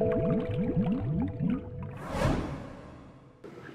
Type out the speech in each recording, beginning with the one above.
In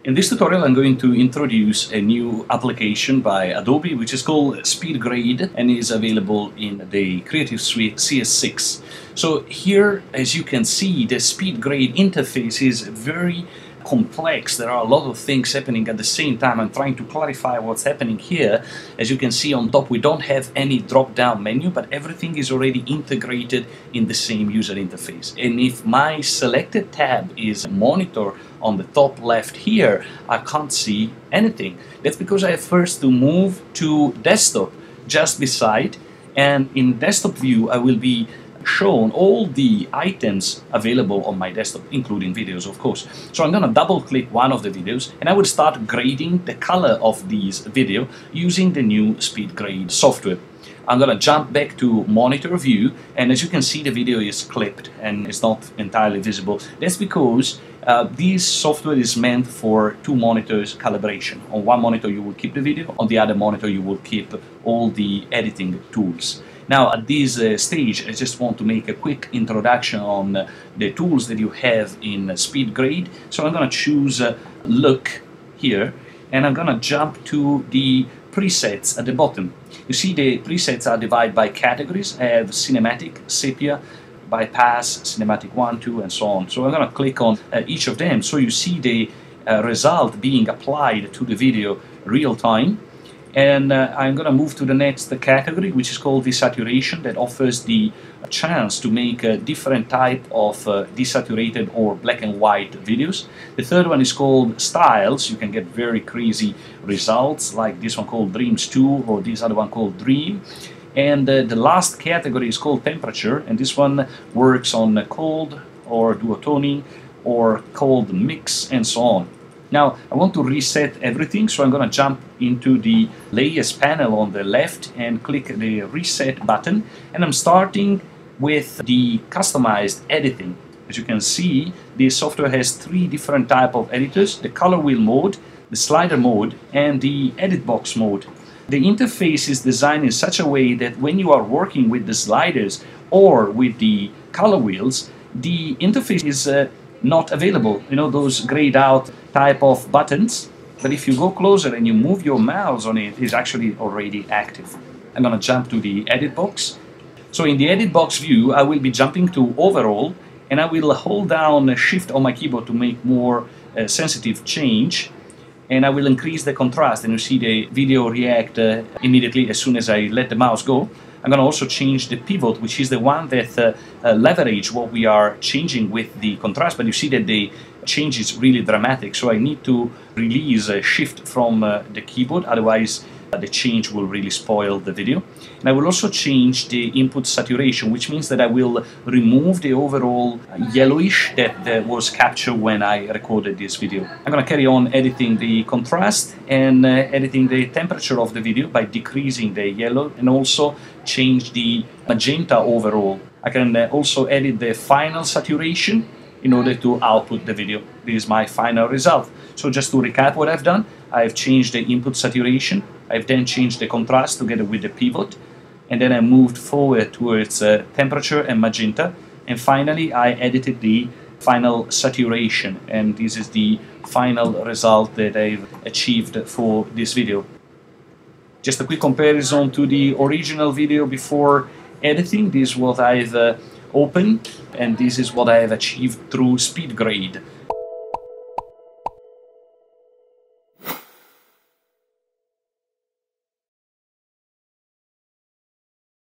this tutorial I'm going to introduce a new application by Adobe which is called SpeedGrade and is available in the Creative Suite CS6. So here as you can see the SpeedGrade interface is very complex. There are a lot of things happening at the same time. I'm trying to clarify what's happening here. As you can see on top, we don't have any drop-down menu, but everything is already integrated in the same user interface. And if my selected tab is monitor on the top left here, I can't see anything. That's because I have first to move to desktop just beside and in desktop view I will be shown all the items available on my desktop, including videos, of course. So I'm going to double click one of the videos and I will start grading the color of these video using the new SpeedGrade software. I'm going to jump back to monitor view and as you can see the video is clipped and it's not entirely visible. That's because uh, this software is meant for two monitors calibration. On one monitor you will keep the video, on the other monitor you will keep all the editing tools. Now at this uh, stage I just want to make a quick introduction on uh, the tools that you have in SpeedGrade. So I'm going to choose uh, Look here and I'm going to jump to the presets at the bottom. You see the presets are divided by categories. I have cinematic, sepia, bypass, cinematic 1, 2 and so on. So I'm going to click on uh, each of them so you see the uh, result being applied to the video real time and uh, I'm going to move to the next category, which is called desaturation, that offers the chance to make a different type of uh, desaturated or black and white videos. The third one is called styles. You can get very crazy results, like this one called Dreams 2 or this other one called Dream. And uh, the last category is called temperature, and this one works on cold or duotone or cold mix and so on. Now I want to reset everything, so I'm going to jump into the layers panel on the left and click the reset button and I'm starting with the customized editing. As you can see, the software has three different type of editors, the color wheel mode, the slider mode and the edit box mode. The interface is designed in such a way that when you are working with the sliders or with the color wheels, the interface is uh, not available. You know, those grayed out type of buttons. But if you go closer and you move your mouse on it, it's actually already active. I'm going to jump to the edit box. So in the edit box view, I will be jumping to overall and I will hold down shift on my keyboard to make more uh, sensitive change and I will increase the contrast and you see the video react uh, immediately as soon as I let the mouse go. I'm going to also change the pivot, which is the one that uh, uh, leverage what we are changing with the contrast, but you see that the change is really dramatic, so I need to release a shift from uh, the keyboard, otherwise the change will really spoil the video. And I will also change the input saturation, which means that I will remove the overall yellowish that, that was captured when I recorded this video. I'm going to carry on editing the contrast and uh, editing the temperature of the video by decreasing the yellow and also change the magenta overall. I can uh, also edit the final saturation in order to output the video. This is my final result. So just to recap what I've done, I've changed the input saturation, I've then changed the contrast together with the pivot, and then I moved forward towards uh, temperature and magenta, and finally I edited the final saturation, and this is the final result that I've achieved for this video. Just a quick comparison to the original video before editing, this is what I've uh, opened, and this is what I have achieved through SpeedGrade.